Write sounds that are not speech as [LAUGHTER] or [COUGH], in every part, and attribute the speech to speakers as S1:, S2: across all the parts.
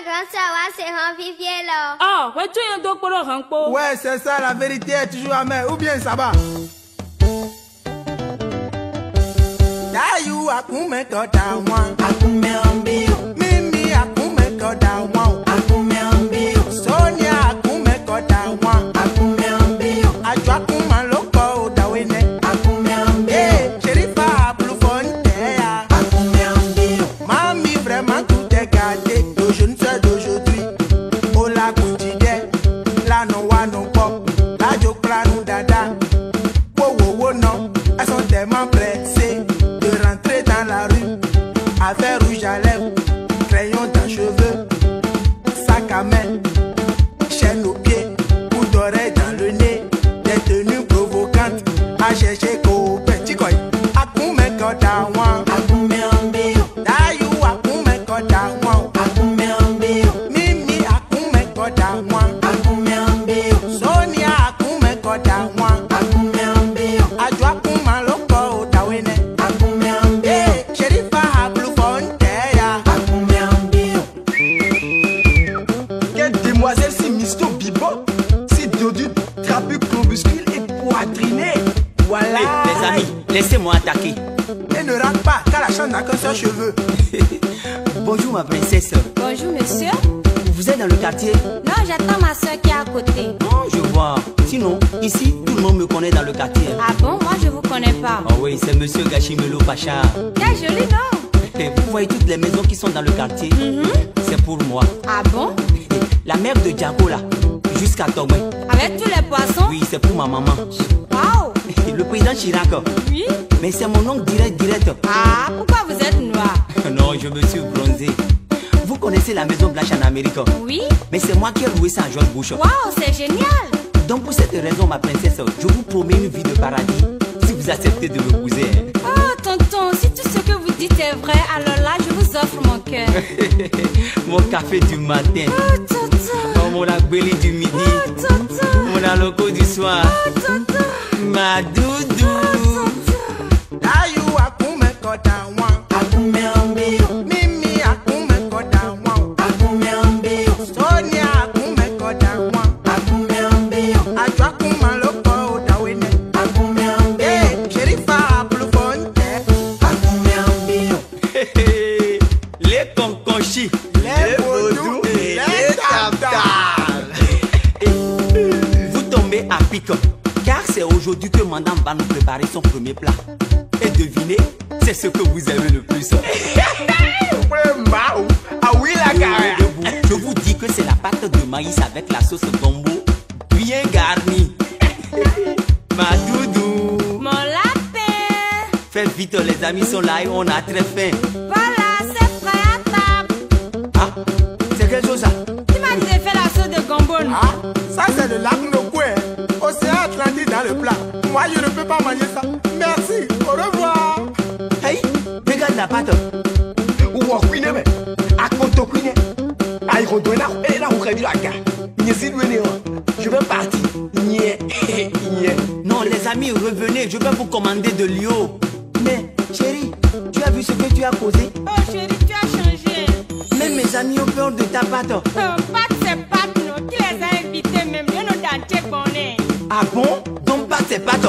S1: ma grande sœur, ouais, c'est un vivier là.
S2: Ah, ouais, tu es un docteur Rampo.
S3: Ouais, c'est ça, la vérité est toujours amère. Ou bien ça va. Dayu akume koda wan. Akume ambio. Avec rouge à lèvres, crayon dans cheveux, sac à main, chaîne aux pieds, bout d'oreille dans le nez, des tenues provocantes, à chercher
S4: laissez-moi attaquer.
S3: Et ne rate pas, car la chambre n'a qu'un seul cheveu. [LAUGHS]
S4: Bonjour ma princesse.
S2: Bonjour, monsieur.
S4: Vous êtes dans le quartier?
S2: Non, j'attends ma soeur qui est à côté.
S4: Oh, je vois. Sinon, ici, tout le monde me connaît dans le quartier.
S2: Ah bon, moi je vous connais pas.
S4: Oh oui, c'est monsieur Gachimelo Pacha.
S2: Quel joli nom.
S4: Eh, Vous voyez toutes les maisons qui sont dans le quartier? C'est pour moi.
S2: Ah bon? [LAUGHS]
S4: La mère de Django là, jusqu'à Tomé.
S2: Avec tous les poissons?
S4: Oui, c'est pour ma maman.
S2: Waouh
S4: Le président Chirac.
S2: Oui
S4: Mais c'est mon oncle direct, direct.
S2: Ah, pourquoi vous êtes noir? [LAUGHS]
S4: Non, je me suis bronzé. Vous connaissez la maison blanche en Amérique
S2: Oui
S4: Mais c'est moi qui ai loué ça à George Bush.
S2: Waouh, c'est génial
S4: Donc pour cette raison, ma princesse, je vous promets une vie de paradis. Si vous acceptez de m'épouser.
S2: Oh, tonton, si tout ce que vous dites est vrai, alors là, je vous offre mon cœur. [LAUGHS]
S4: mon café du matin.
S2: Oh, tonton
S4: Oh, mon agbeli du midi.
S2: Oh, tonton
S4: Mon aloko du soir.
S2: Oh, tonton
S4: Ma doudou.
S3: Akume wan. Akume. Mimi akume wan. Sonia akume koda wan. Akume ambio. Ajo akuma loko odawene. Akume ambio. Sherifa Blue Fonte. Akume ambio.
S4: Les conconchis.
S3: Les vaudous les tam-tams.
S4: Vous tombez à pic. C'est aujourd'hui que madame va nous préparer son premier plat. Et devinez, c'est ce que vous aimez le plus. [LAUGHS]
S5: Ah oui, la carrière.
S4: Debout. Je vous dis que c'est la pâte de maïs avec la sauce gombo, bien garnie. [LAUGHS] Ma doudou.
S2: Mon lapin
S4: Faites vite, les amis sont là et on a très faim.
S2: Voilà, c'est prêt à table
S4: Ah, c'est quelque chose ça
S2: Tu m'as dit de faire la sauce de gombo, non?
S3: Ah, ça c'est le lac Nokwe. Océan Atlantique dans le plat. Moi je ne peux pas manger ça. Merci, au revoir.
S4: Hey, regarde la pâte.
S5: Ou à Queen, mais à Konto Queen. Retourne là. Et là, on revient la gare. Je vais partir. Nye. [LAUGHS] Nye.
S4: Non, les amis, revenez, je vais vous commander de l'eau. Mais, chérie, tu as vu ce que tu as causé?
S2: Oh chérie, tu as changé.
S4: Même mes amis ont peur de ta pâte.
S2: Oh, Pat, bonnet.
S4: Ah bon? Donc pas c'est pâtes.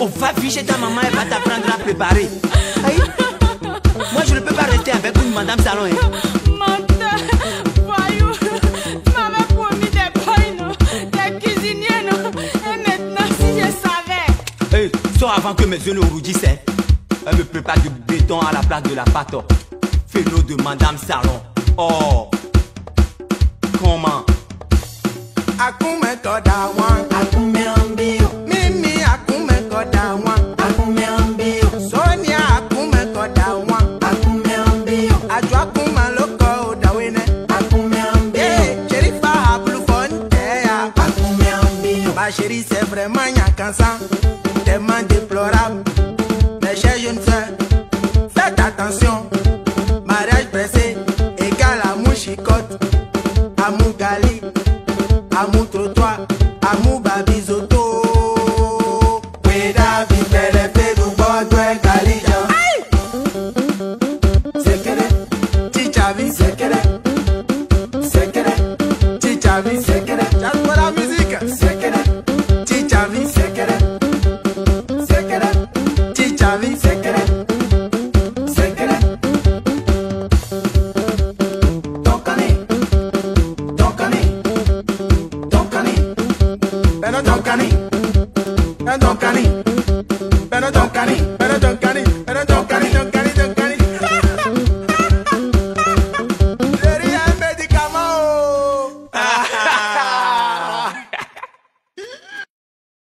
S4: Oh, va ficher ta maman, elle va t'apprendre à préparer. Aïe. Moi, je ne peux pas rester avec une madame salon. hein.
S2: Menteur, voyou. Tu m'avais promis des boys, non Des cuisiniers, non Et maintenant, si je savais.
S4: Hey, sors avant que mes yeux ne rougissent. hein. Elle me prépare du béton à la place de la pâte. Fais-le de madame salon. Oh. Comment?
S3: Akume koda wan. Akume ambio. Mimi akume koda wan. Akume ambio. Sonia akume koda wan. Akume ambio. Ajo akuma loko odawene. Akume ambio. Eh, Sherifa Blue Fonte ya. Akume ambio. Ma chérie c'est vraiment nyakansan. Tellement déplorable. Mes chers jeunes frères, tocando cani